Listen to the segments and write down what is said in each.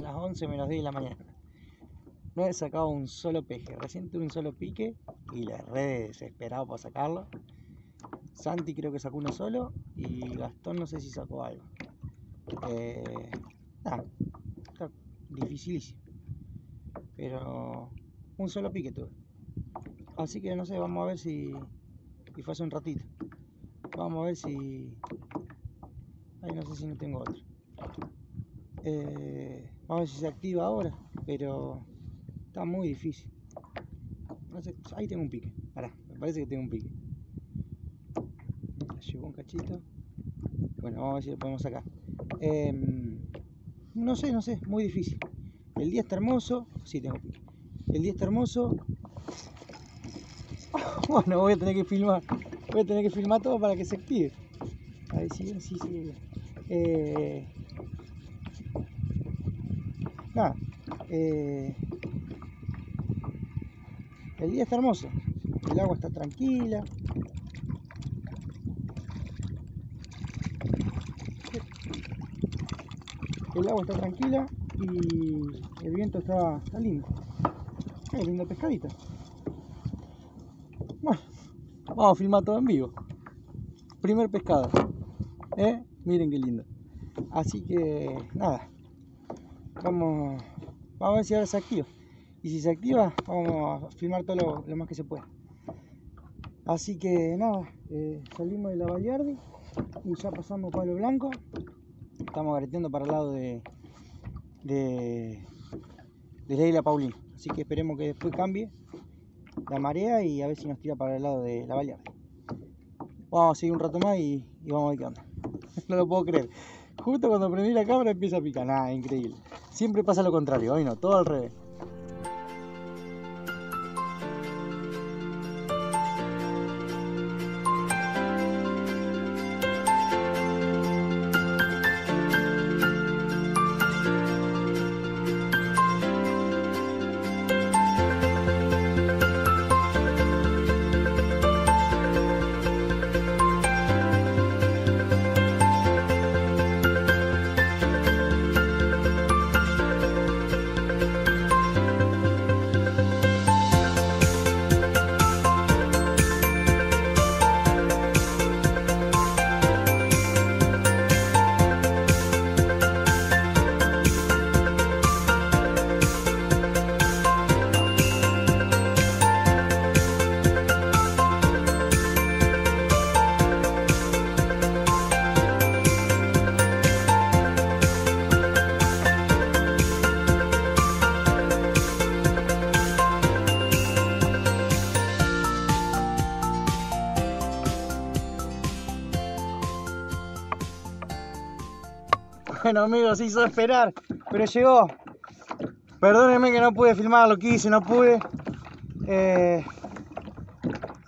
las 11 menos 10 de la mañana. No he sacado un solo peje. Recién tuve un solo pique y la re desesperado para sacarlo. Santi creo que sacó uno solo y Gastón no sé si sacó algo. Eh, está dificilísimo. Pero un solo pique tuve. Así que no sé, vamos a ver si. Y fue hace un ratito. Vamos a ver si. Ay, no sé si no tengo otro. Eh, a ver si se activa ahora. Pero está muy difícil. Ahí tengo un pique. Pará, me parece que tengo un pique. Llegó un cachito. Bueno, vamos a ver si lo podemos sacar. Em, no sé, no sé, muy difícil. El día está hermoso. Sí, tengo pique. El día está hermoso. Bueno, voy a tener que filmar. Voy a tener que filmar todo para que se active. A ver si sí, sí. Eh, nada. Eh, el día está hermoso. El agua está tranquila. El agua está tranquila y el viento está, está lindo. Qué lindo pescadito. Bueno, vamos a filmar todo en vivo. Primer pescado. ¿Eh? Miren qué lindo. Así que nada. Vamos, vamos a ver si ahora se activa. Y si se activa, vamos a filmar todo lo, más que se pueda. Así que nada, eh, salimos de la Vallardi y ya pasamos Palo Blanco. Estamos gareteando para el lado de, de, la isla Paulino. Así que esperemos que después cambie la marea y a ver si nos tira para el lado de la Vallardi. Vamos a seguir un rato más y vamos a ver qué onda. no lo puedo creer. Justo cuando prendí la cámara empieza a picar. Nada, increíble. Siempre pasa lo contrario, hoy no, todo al revés. Bueno amigos, se hizo esperar, pero llegó. Perdónenme que no pude filmar lo que hice, no pude. Eh,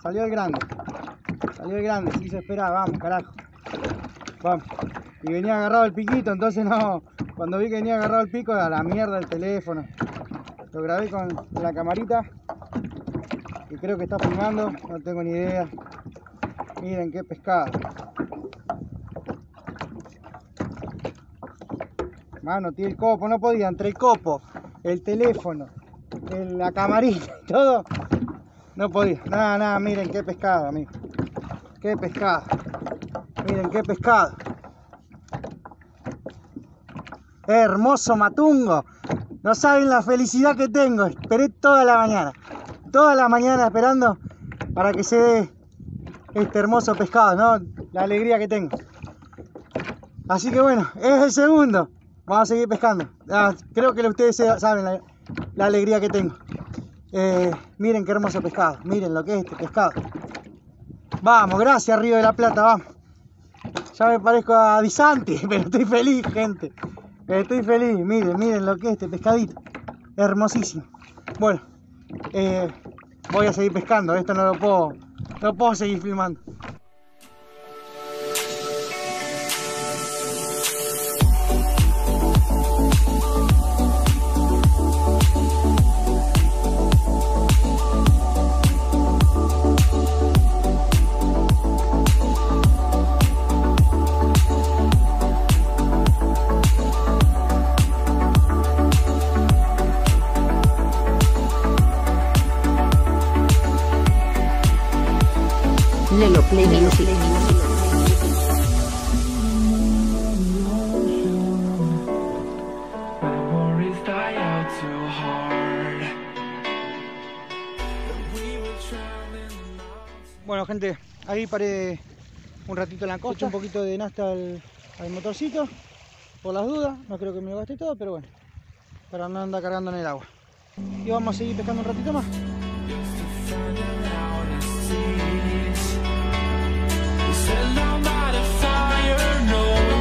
salió el grande. Salió el grande, se hizo esperar, vamos, carajo. Vamos. Y venía agarrado el piquito, entonces no. Cuando vi que venía agarrado el pico, a la mierda el teléfono. Lo grabé con la camarita. Y creo que está filmando, no tengo ni idea. Miren qué pescado. Mano, tiene el copo, no podía, entre el copo, el teléfono, la camarita y todo, no podía. Nada, nada, miren qué pescado, amigo. Qué pescado. Miren qué pescado. Hermoso matungo. No saben la felicidad que tengo. Esperé toda la mañana. Toda la mañana esperando para que se dé este hermoso pescado, ¿no? La alegría que tengo. Así que bueno, es el segundo. Vamos a seguir pescando. Ah, creo que ustedes saben la, alegría que tengo. Eh, miren qué hermoso pescado. Miren lo que es este pescado. Vamos, gracias Río de la Plata, vamos. Ya me parezco a Disanti, pero estoy feliz, gente. Estoy feliz. Miren, miren lo que es este pescadito. Hermosísimo. Bueno, eh, voy a seguir pescando. Esto no lo puedo, no puedo seguir filmando. Play Music. Bueno, gente, ahí paré un ratito en la costa, un poquito de nasta al, al motorcito, por las dudas, no creo que me lo gaste todo, pero bueno, para no andar cargando en el agua. Y vamos a seguir pescando un ratito más. desire know.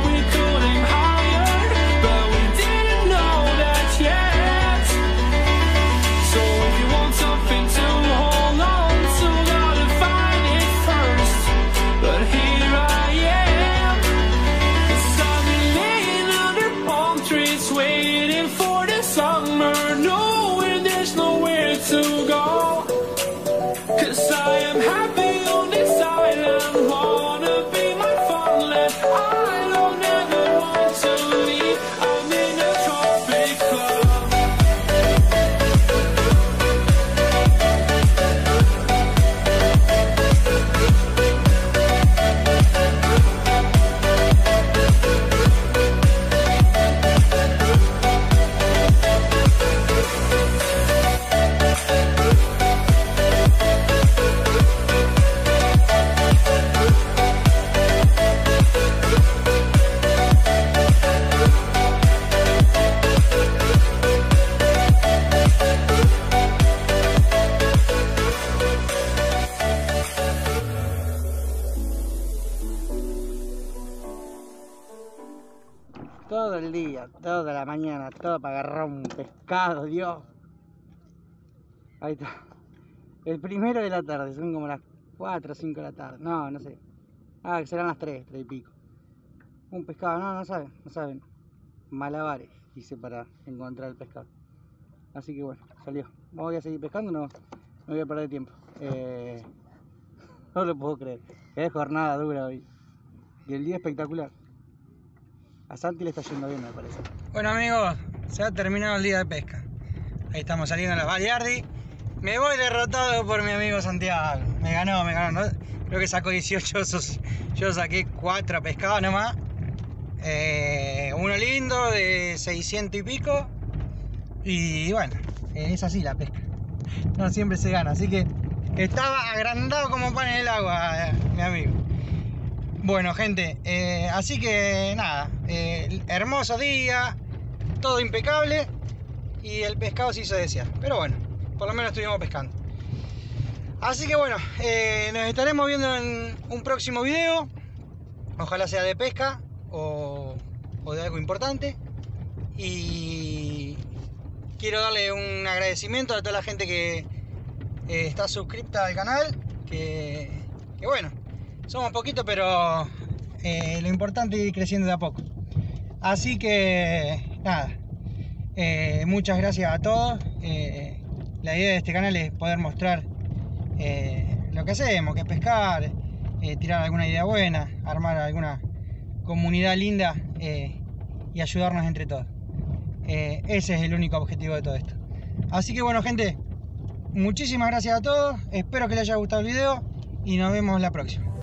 Toda la mañana, todo para agarrar un pescado, Dios. Ahí está. El primero de la tarde, son como las 4 o 5 de la tarde. No, no sé. Ah, que serán las 3, 3 y pico. Un pescado, no, no saben, no saben. Malabares hice para encontrar el pescado. Así que bueno, salió. Voy a seguir pescando, no, no voy a perder tiempo. Eh, no lo puedo creer. Es jornada dura hoy. Y el día espectacular. A Santi le está yendo bien, me parece. Bueno, amigos, se ha terminado el día de pesca. Ahí estamos saliendo a la Baleardi. Me voy derrotado por mi amigo Santiago. Me ganó, me ganó. Creo que sacó 18 osos. Yo saqué 4 pescados nomás. Eh, uno lindo de 600 y pico. Y bueno, es así la pesca. No siempre se gana. Así que estaba agrandado como pan en el agua, eh, mi amigo. Bueno, gente, eh, así que nada, eh, hermoso día, todo impecable y el pescado se hizo desear. Pero bueno, por lo menos estuvimos pescando. Así que bueno, eh, nos estaremos viendo en un próximo video. Ojalá sea de pesca o, de algo importante. Y quiero darle un agradecimiento a toda la gente que eh, está suscripta al canal. Que, que bueno, somos poquitos, pero eh, lo importante es ir creciendo de a poco. Así que, nada, eh, muchas gracias a todos. Eh, la idea de este canal es poder mostrar eh, lo que hacemos, que es pescar, tirar alguna idea buena, armar alguna comunidad linda y ayudarnos entre todos. Ese es el único objetivo de todo esto. Así que bueno, gente, muchísimas gracias a todos. Espero que les haya gustado el video y nos vemos la próxima.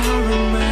I remember